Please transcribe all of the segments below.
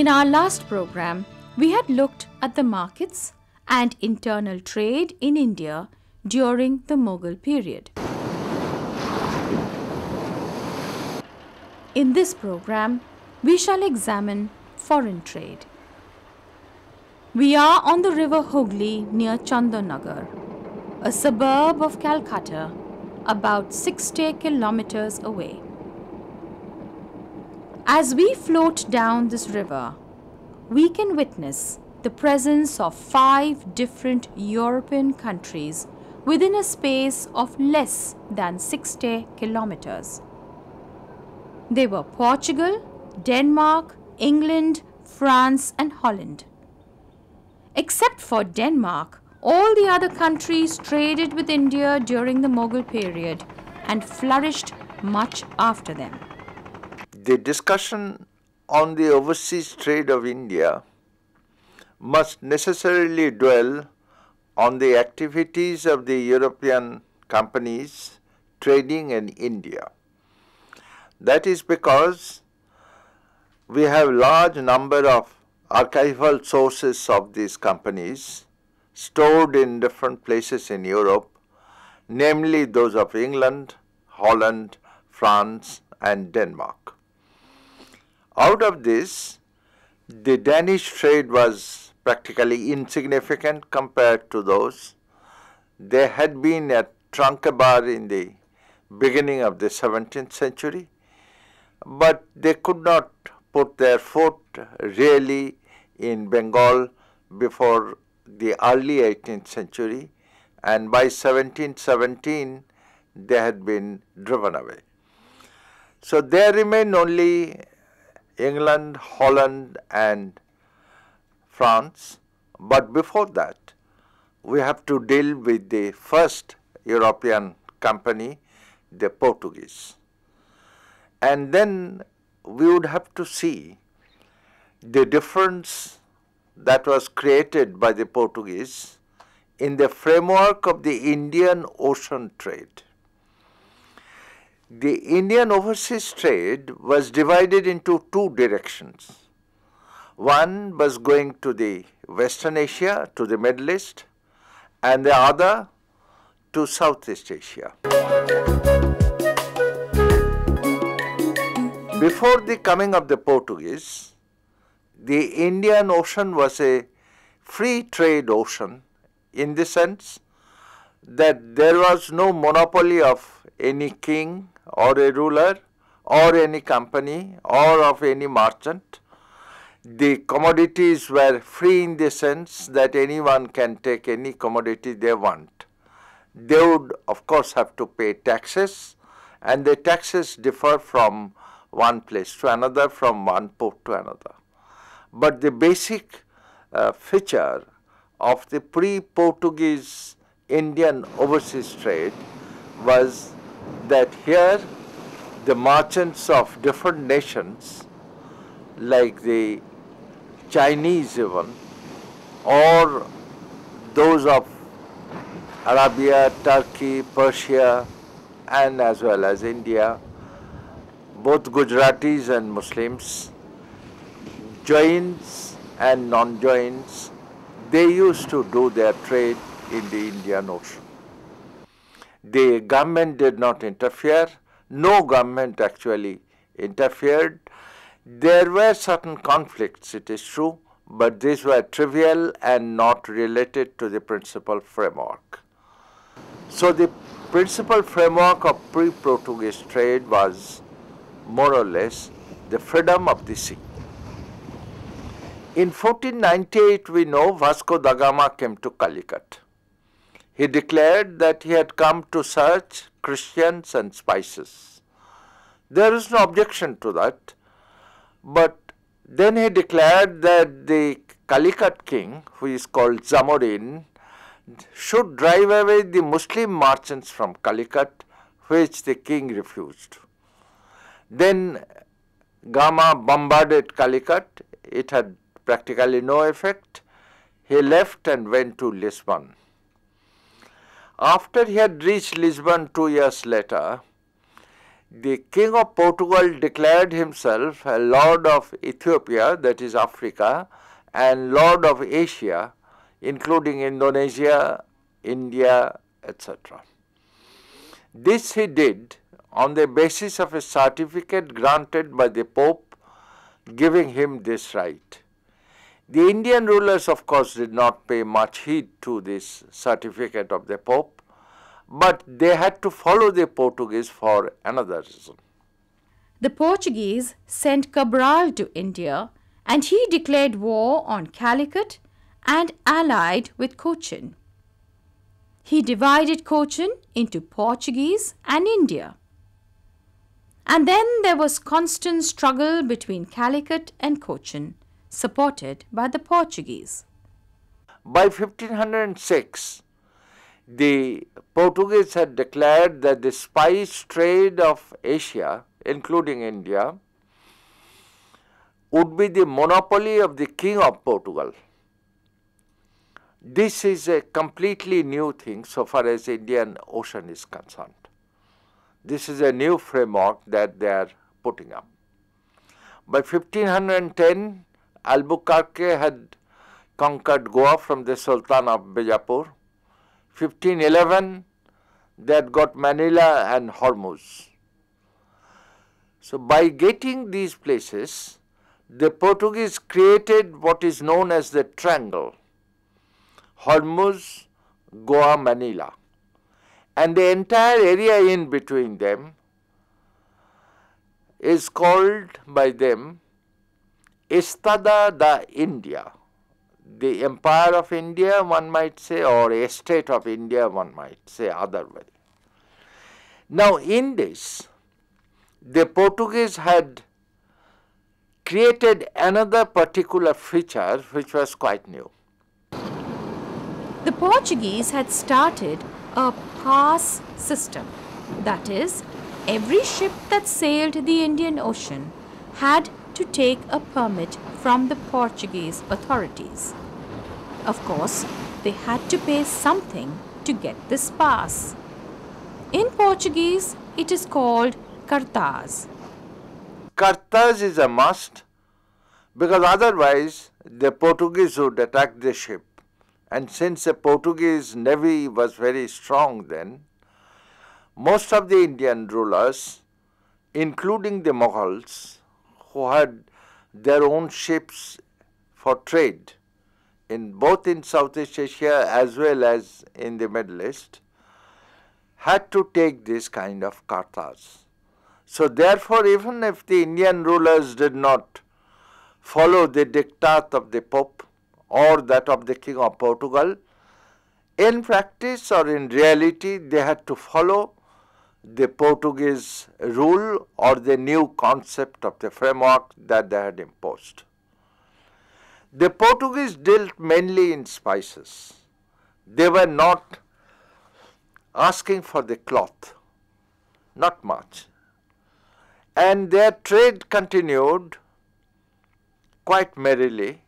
In our last program, we had looked at the markets and internal trade in India during the Mughal period. In this program, we shall examine foreign trade. We are on the river Hooghly near Chandanagar, a suburb of Calcutta, about 60 kilometers away. As we float down this river, we can witness the presence of five different European countries within a space of less than 60 kilometers. They were Portugal, Denmark, England, France, and Holland. Except for Denmark, all the other countries traded with India during the Mughal period and flourished much after them the discussion on the overseas trade of India must necessarily dwell on the activities of the European companies trading in India. That is because we have large number of archival sources of these companies stored in different places in Europe, namely those of England, Holland, France and Denmark. Out of this, the Danish trade was practically insignificant compared to those. They had been at Tranquebar in the beginning of the 17th century, but they could not put their foot really in Bengal before the early 18th century, and by 1717 they had been driven away. So there remained only England, Holland, and France. But before that, we have to deal with the first European company, the Portuguese. And then we would have to see the difference that was created by the Portuguese in the framework of the Indian Ocean trade the Indian overseas trade was divided into two directions. One was going to the Western Asia, to the Middle East, and the other to Southeast Asia. Before the coming of the Portuguese, the Indian Ocean was a free trade ocean in the sense that there was no monopoly of any king or a ruler or any company or of any merchant. The commodities were free in the sense that anyone can take any commodity they want. They would of course have to pay taxes and the taxes differ from one place to another, from one port to another. But the basic uh, feature of the pre-Portuguese Indian overseas trade was that here the merchants of different nations like the Chinese even or those of Arabia, Turkey, Persia and as well as India, both Gujaratis and Muslims, Jains and non-Jains, they used to do their trade in the Indian Ocean. The government did not interfere. No government actually interfered. There were certain conflicts, it is true, but these were trivial and not related to the principal framework. So the principal framework of pre-Portuguese trade was more or less the freedom of the sea. In 1498, we know Vasco da Gama came to Calicut. He declared that he had come to search Christians and spices. There is no objection to that, but then he declared that the Calicut king, who is called Zamorin, should drive away the Muslim merchants from Calicut, which the king refused. Then Gama bombarded Calicut. It had practically no effect. He left and went to Lisbon. After he had reached Lisbon two years later, the king of Portugal declared himself a lord of Ethiopia, that is Africa, and lord of Asia, including Indonesia, India, etc. This he did on the basis of a certificate granted by the Pope giving him this right. The Indian rulers, of course, did not pay much heed to this certificate of the Pope, but they had to follow the Portuguese for another reason. The Portuguese sent Cabral to India and he declared war on Calicut and allied with Cochin. He divided Cochin into Portuguese and India. And then there was constant struggle between Calicut and Cochin, supported by the Portuguese. By 1506, the Portuguese had declared that the spice trade of Asia, including India, would be the monopoly of the King of Portugal. This is a completely new thing so far as Indian Ocean is concerned. This is a new framework that they are putting up. By 1510, Albuquerque had conquered Goa from the Sultan of Bijapur. 1511, they had got Malacca and Hormuz. So by getting these places, the Portuguese created what is known as the triangle, Hormuz, Goa, Malacca and the entire area in between them is called by them Estado da India, the empire of India, one might say, or estate of India, one might say otherwise. Now, in this, the Portuguese had created another particular feature which was quite new. The Portuguese had started a pass system. That is, every ship that sailed the Indian Ocean had to take a permit from the Portuguese authorities. Of course, they had to pay something to get this pass. In Portuguese, it is called cartaz. Cartaz is a must because otherwise the Portuguese would attack the ship and since the Portuguese navy was very strong then, most of the Indian rulers, including the Mughals, who had their own ships for trade, in both in Southeast Asia as well as in the Middle East, had to take this kind of cartaz. So therefore, even if the Indian rulers did not follow the diktat of the Pope, or that of the King of Portugal. In practice or in reality, they had to follow the Portuguese rule or the new concept of the framework that they had imposed. The Portuguese dealt mainly in spices. They were not asking for the cloth, not much. And their trade continued quite merrily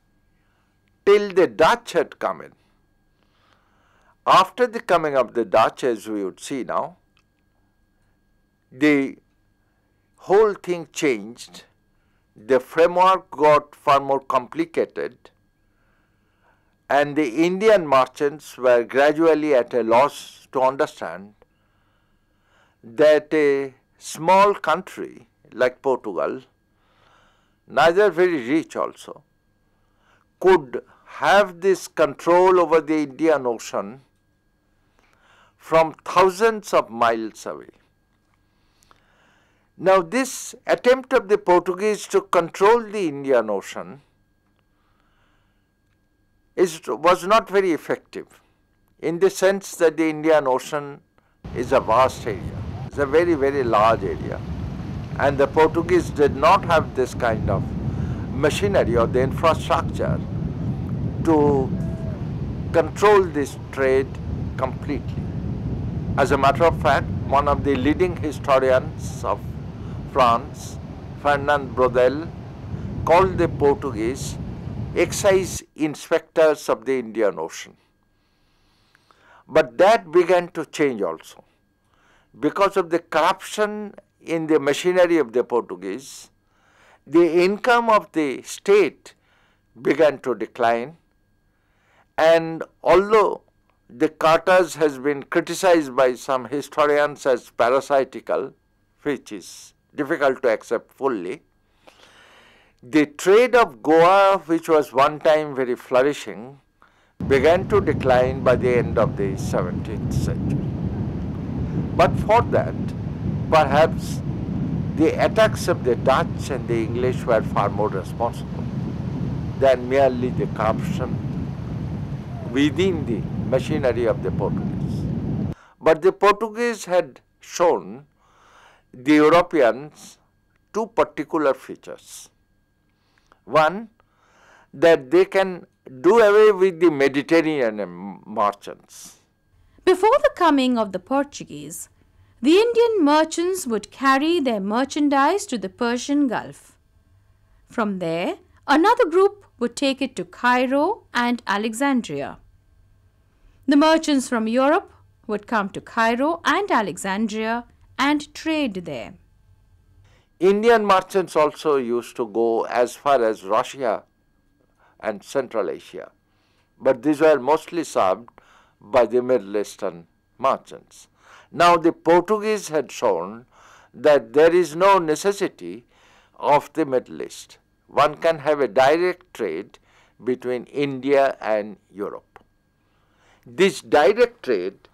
till the Dutch had come in. After the coming of the Dutch, as we would see now, the whole thing changed. The framework got far more complicated, and the Indian merchants were gradually at a loss to understand that a small country like Portugal, neither very rich also, could have this control over the Indian Ocean from thousands of miles away. Now, this attempt of the Portuguese to control the Indian Ocean is, was not very effective in the sense that the Indian Ocean is a vast area, it's a very, very large area. And the Portuguese did not have this kind of machinery or the infrastructure to control this trade completely. As a matter of fact, one of the leading historians of France, Fernand Braudel, called the Portuguese excise inspectors of the Indian Ocean. But that began to change also because of the corruption in the machinery of the Portuguese, the income of the state began to decline and although the cartaz has been criticized by some historians as parasitical, which is difficult to accept fully, the trade of Goa, which was one time very flourishing, began to decline by the end of the 17th century. But for that, perhaps the attacks of the Dutch and the English were far more responsible than merely the corruption within the machinery of the Portuguese. But the Portuguese had shown the Europeans two particular features. One, that they can do away with the Mediterranean merchants. Before the coming of the Portuguese, the Indian merchants would carry their merchandise to the Persian Gulf. From there, another group would take it to Cairo and Alexandria. The merchants from Europe would come to Cairo and Alexandria and trade there. Indian merchants also used to go as far as Russia and Central Asia, but these were mostly served by the Middle Eastern merchants. Now the Portuguese had shown that there is no necessity of the Middle East. One can have a direct trade between India and Europe. This direct trade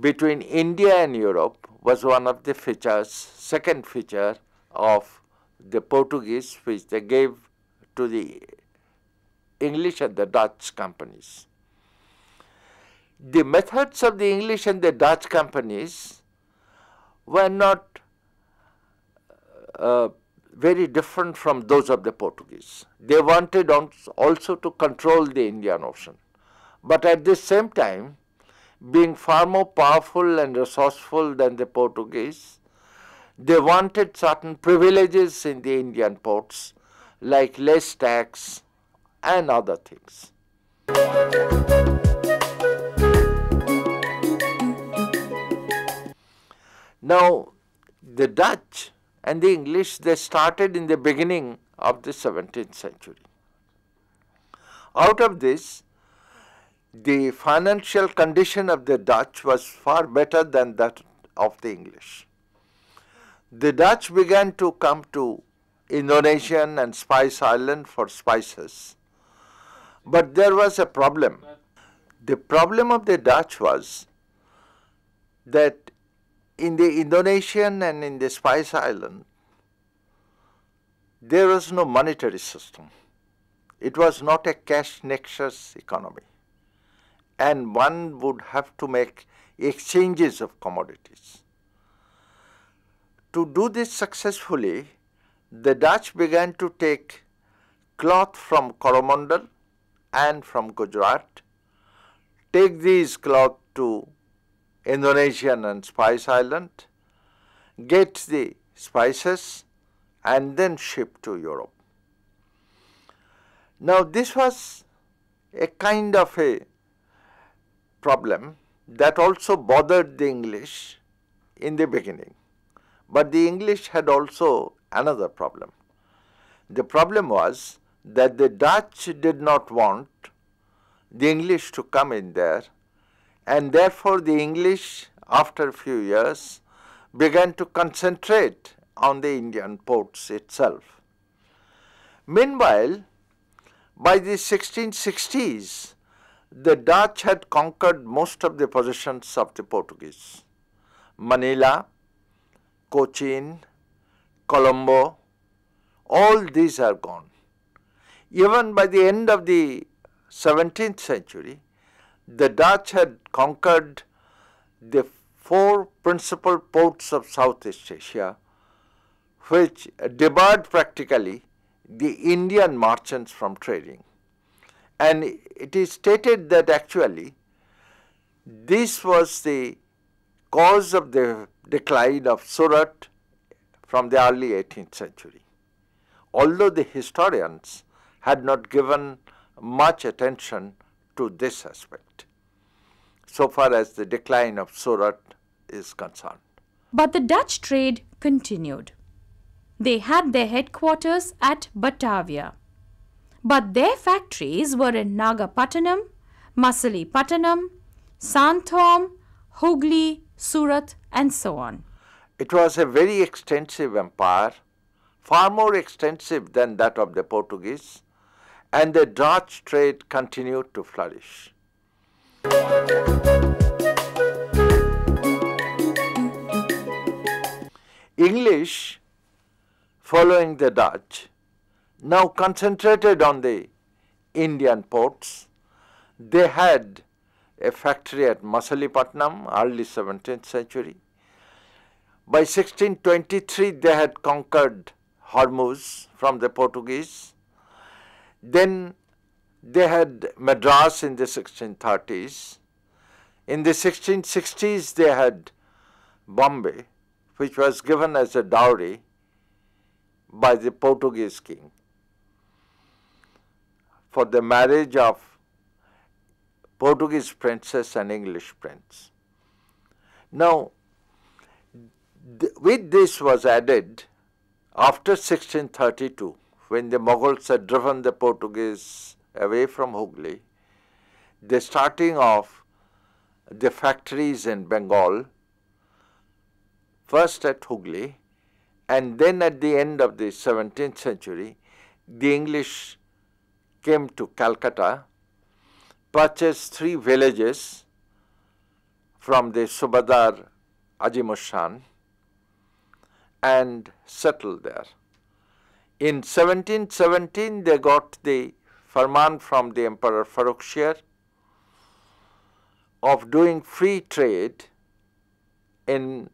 between India and Europe was one of the features, second feature of the Portuguese which they gave to the English and the Dutch companies. The methods of the English and the Dutch companies were not uh, very different from those of the Portuguese. They wanted also to control the Indian Ocean. But at the same time, being far more powerful and resourceful than the Portuguese, they wanted certain privileges in the Indian ports, like less tax and other things. Now, the Dutch and the English, they started in the beginning of the 17th century. Out of this, the financial condition of the Dutch was far better than that of the English. The Dutch began to come to Indonesian and Spice Island for spices. But there was a problem. The problem of the Dutch was that in the Indonesian and in the Spice Island, there was no monetary system. It was not a cash nexus economy and one would have to make exchanges of commodities. To do this successfully, the Dutch began to take cloth from Coromandel and from Gujarat, take these cloth to Indonesian and Spice Island, get the spices and then ship to Europe. Now this was a kind of a problem that also bothered the English in the beginning. But the English had also another problem. The problem was that the Dutch did not want the English to come in there and therefore the English after a few years began to concentrate on the Indian ports itself. Meanwhile, by the 1660s, the Dutch had conquered most of the possessions of the Portuguese. Malacca, Cochin, Colombo, all these are gone. Even by the end of the 17th century, the Dutch had conquered the four principal ports of Southeast Asia, which debarred practically the Indian merchants from trading. And it is stated that actually this was the cause of the decline of Surat from the early 18th century. Although the historians had not given much attention to this aspect, so far as the decline of Surat is concerned. But the Dutch trade continued. They had their headquarters at Batavia. But their factories were in Nagapattinam, Masalipattanam, Santhom, Hooghly, Surat, and so on. It was a very extensive empire, far more extensive than that of the Portuguese, and the Dutch trade continued to flourish. English, following the Dutch, now concentrated on the Indian ports. They had a factory at Masalipatnam, early 17th century. By 1623, they had conquered Hormuz from the Portuguese. Then they had Madras in the 1630s. In the 1660s, they had Bombay, which was given as a dowry by the Portuguese king for the marriage of Portuguese princess and English prince. Now, th with this was added after 1632, when the Mughals had driven the Portuguese away from Hooghly, the starting of the factories in Bengal, first at Hooghly, and then at the end of the 17th century, the English came to Calcutta, purchased three villages from the Subadar Azim-ush-Shan and settled there. In 1717, they got the firman from the Emperor Farrukhsiyar of doing free trade in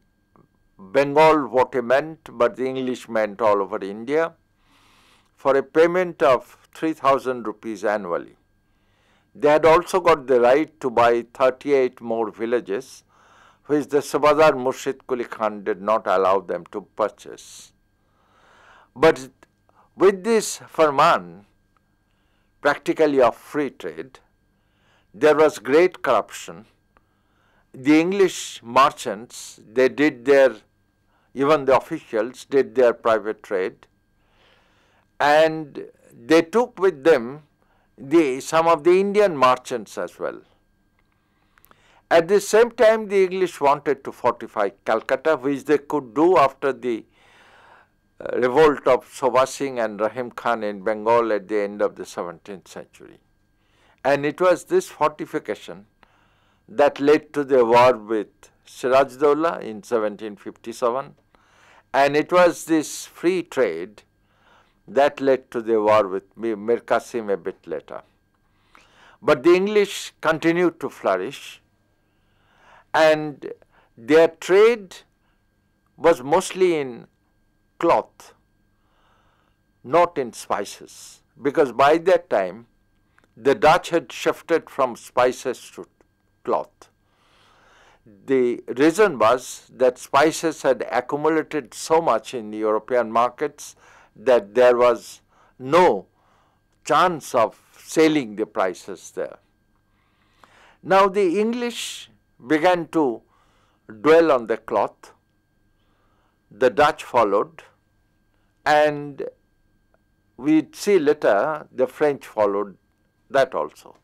Bengal, what he meant, but the English meant all over India, for a payment of 3000 rupees annually. They had also got the right to buy 38 more villages, which the Subadar Murshid Quli Khan did not allow them to purchase. But with this firman, practically of free trade, there was great corruption. The English merchants, they did their, even the officials did their private trade, and they took with them the, some of the Indian merchants as well. At the same time, the English wanted to fortify Calcutta, which they could do after the uh, revolt of Sobha Singh and Rahim Khan in Bengal at the end of the 17th century. And it was this fortification that led to the war with Siraj-Dowla in 1757 and it was this free trade that led to the war with Mir Qasim a bit later. But the English continued to flourish and their trade was mostly in cloth, not in spices, because by that time the Dutch had shifted from spices to cloth. The reason was that spices had accumulated so much in the European markets that there was no chance of selling the prices there. Now the English began to dwell on the cloth, the Dutch followed, and we'd see later the French followed that also.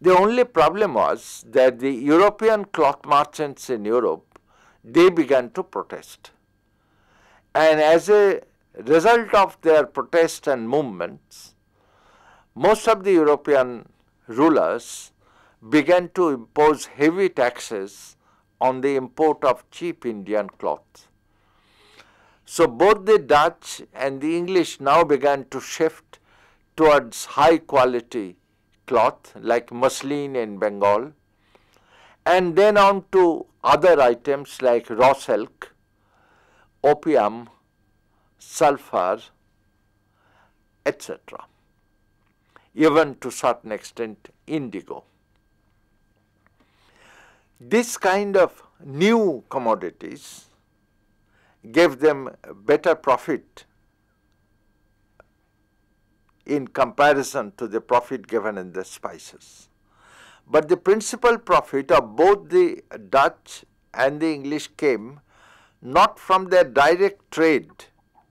The only problem was that the European cloth merchants in Europe, they began to protest. And as a result of their protests and movements, most of the European rulers began to impose heavy taxes on the import of cheap Indian cloth. So both the Dutch and the English now began to shift towards high quality cloth like muslin in Bengal and then on to other items like raw silk, opium, sulfur, etc. Even to certain extent indigo. This kind of new commodities gave them better profit in comparison to the profit given in the spices. But the principal profit of both the Dutch and the English came not from their direct trade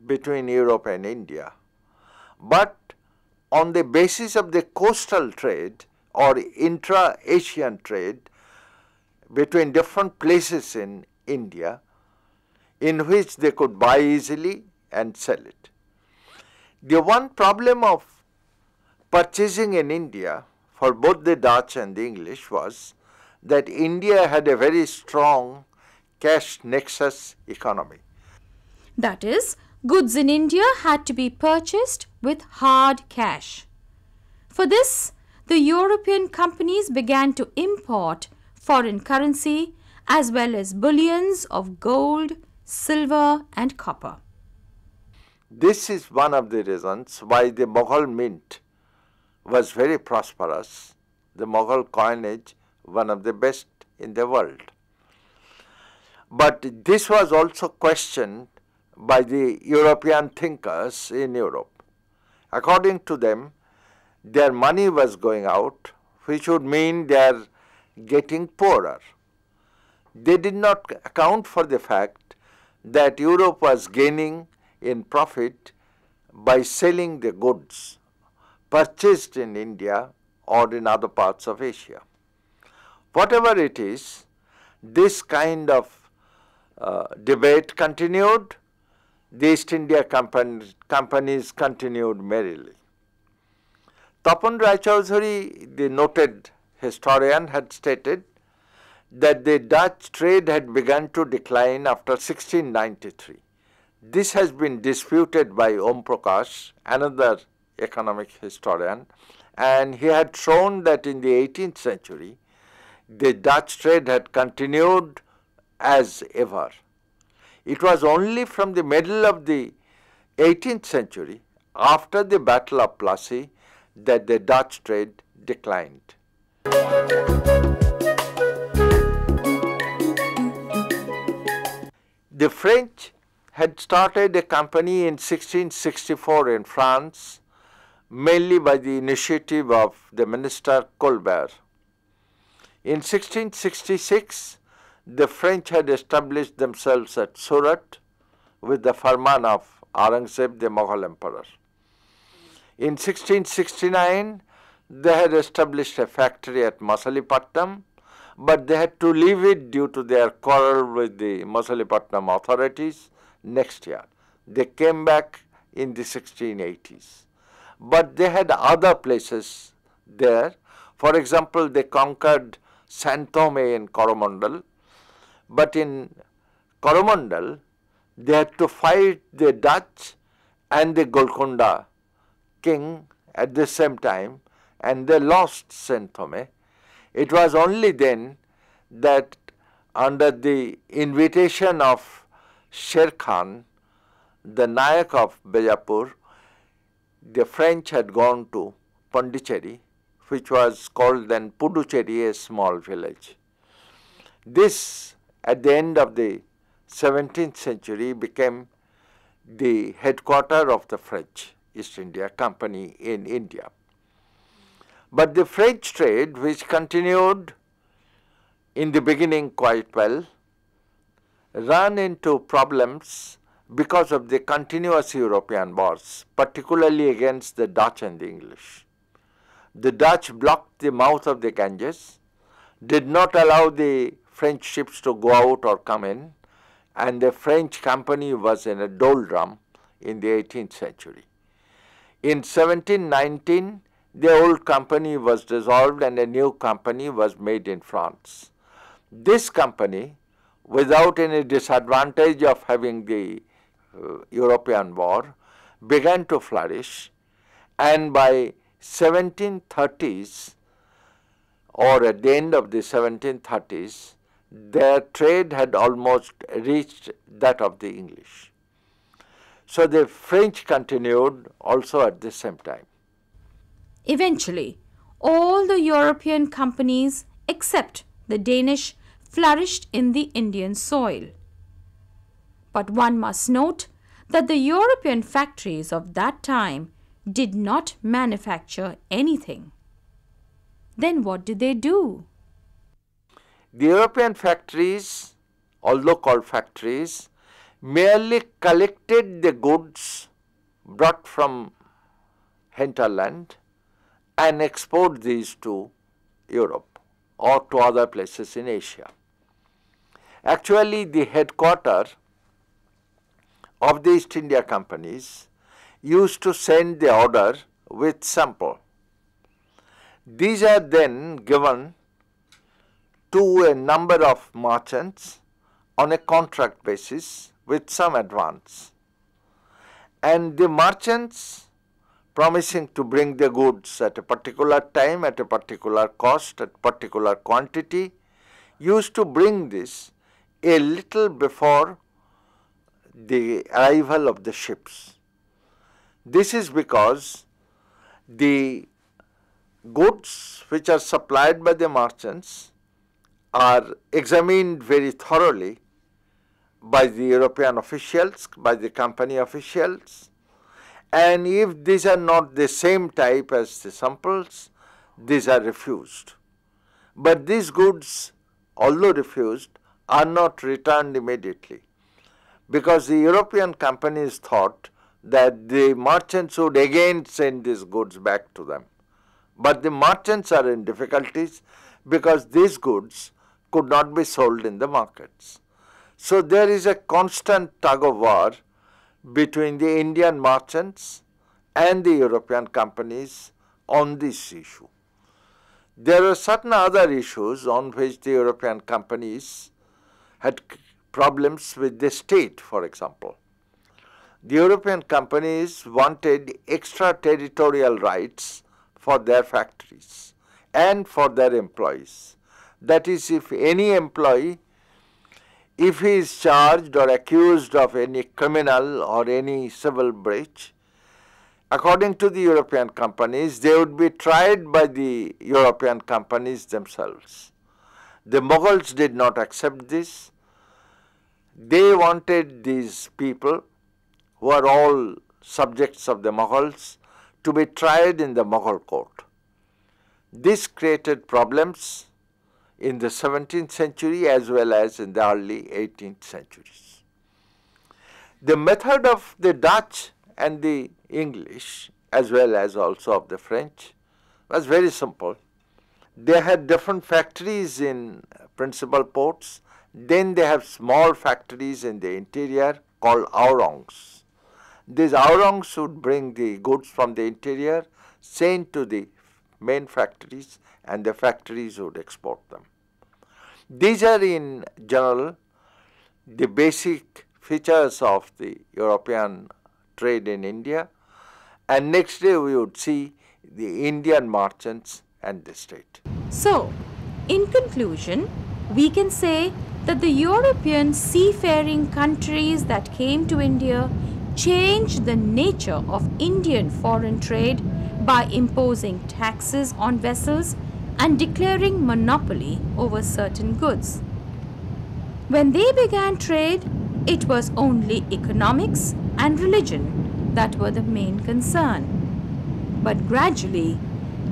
between Europe and India, but on the basis of the coastal trade or intra-Asian trade between different places in India in which they could buy easily and sell it. The one problem of purchasing in India for both the Dutch and the English was that India had a very strong cash nexus economy. That is, goods in India had to be purchased with hard cash. For this, the European companies began to import foreign currency as well as bullions of gold, silver and copper. This is one of the reasons why the Mughal mint was very prosperous, the Mughal coinage one of the best in the world. But this was also questioned by the European thinkers in Europe. According to them, their money was going out, which would mean they are getting poorer. They did not account for the fact that Europe was gaining in profit by selling the goods purchased in India or in other parts of Asia. Whatever it is, this kind of uh, debate continued. The East India company, companies continued merrily. Tapan Raichaudhuri, the noted historian, had stated that the Dutch trade had begun to decline after 1693. This has been disputed by Om Prakash, another economic historian, and he had shown that in the 18th century, the Dutch trade had continued as ever. It was only from the middle of the 18th century, after the Battle of Plassey, that the Dutch trade declined. The French had started a company in 1664 in France, mainly by the initiative of the minister Colbert. In 1666, the French had established themselves at Surat with the Farman of Aurangzeb, the Mughal emperor. In 1669, they had established a factory at Masalipatnam, but they had to leave it due to their quarrel with the Masalipatnam authorities next year. They came back in the 1680s. But they had other places there. For example, they conquered San Thome in Coromandel. But in Coromandel, they had to fight the Dutch and the Golconda king at the same time and they lost San Thome. It was only then that under the invitation of Sher Khan, the Nayak of Bijapur, the French had gone to Pondicherry which was called then Puducherry, a small village. This, at the end of the 17th century, became the headquarter of the French East India Company in India. But the French trade, which continued in the beginning quite well, ran into problems because of the continuous European wars, particularly against the Dutch and the English the Dutch blocked the mouth of the Ganges, did not allow the French ships to go out or come in, and the French company was in a doldrum in the 18th century. In 1719, the old company was dissolved and a new company was made in France. This company, without any disadvantage of having the uh, European war, began to flourish and by 1730s or at the end of the 1730s, their trade had almost reached that of the English. So the French continued also at the same time. Eventually, all the European companies except the Danish flourished in the Indian soil. But one must note that the European factories of that time did not manufacture anything. Then what did they do? The European factories, although called factories, merely collected the goods brought from hinterland and export these to Europe or to other places in Asia. Actually, the headquarter of the East India companies used to send the order with sample. These are then given to a number of merchants on a contract basis with some advance. And the merchants promising to bring the goods at a particular time, at a particular cost, at particular quantity, used to bring this a little before the arrival of the ships. This is because the goods which are supplied by the merchants are examined very thoroughly by the European officials, by the company officials, and if these are not the same type as the samples, these are refused. But these goods, although refused, are not returned immediately because the European companies thought that the merchants would again send these goods back to them. But the merchants are in difficulties because these goods could not be sold in the markets. So there is a constant tug of war between the Indian merchants and the European companies on this issue. There are certain other issues on which the European companies had problems with the state, for example. The European companies wanted extraterritorial rights for their factories and for their employees. That is, if any employee, if he is charged or accused of any criminal or any civil breach, according to the European companies, they would be tried by the European companies themselves. The Mughals did not accept this. They wanted these people, who are all subjects of the Mughals, to be tried in the Mughal court. This created problems in the 17th century as well as in the early 18th centuries. The method of the Dutch and the English as well as also of the French was very simple. They had different factories in principal ports then they have small factories in the interior called aurongs. These aurongs would bring the goods from the interior, sent to the main factories and the factories would export them. These are in general the basic features of the European trade in India and next day we would see the Indian merchants and the state. So, in conclusion, we can say that the European seafaring countries that came to India changed the nature of Indian foreign trade by imposing taxes on vessels and declaring monopoly over certain goods. When they began trade, it was only economics and religion that were the main concern. But gradually,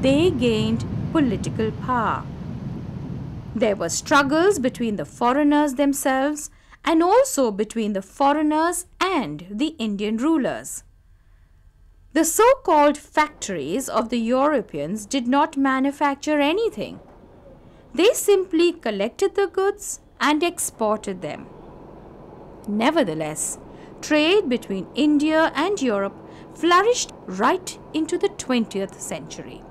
they gained political power. There were struggles between the foreigners themselves and also between the foreigners and the Indian rulers. The so-called factories of the Europeans did not manufacture anything. They simply collected the goods and exported them. Nevertheless, trade between India and Europe flourished right into the 20th century.